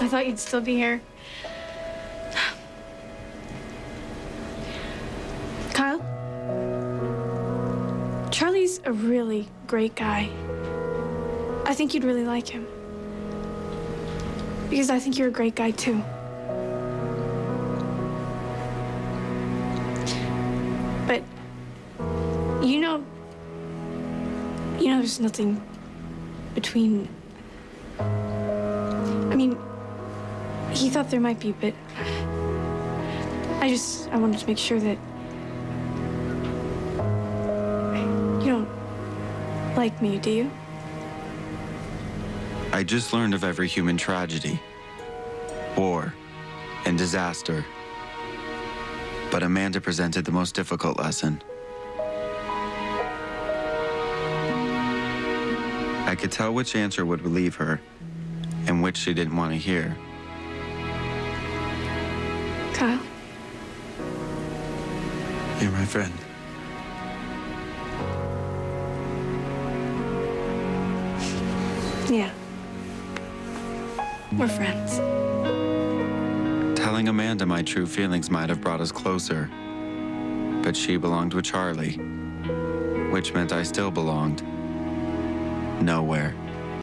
I thought you'd still be here. Kyle? Charlie's a really great guy. I think you'd really like him. Because I think you're a great guy, too. But, you know, you know, there's nothing between. I mean, he thought there might be, but I just I wanted to make sure that you don't like me, do you? I just learned of every human tragedy, war, and disaster. But Amanda presented the most difficult lesson. I could tell which answer would relieve her and which she didn't want to hear. Kyle, You're my friend. yeah. We're friends. Telling Amanda my true feelings might have brought us closer. But she belonged with Charlie, which meant I still belonged nowhere.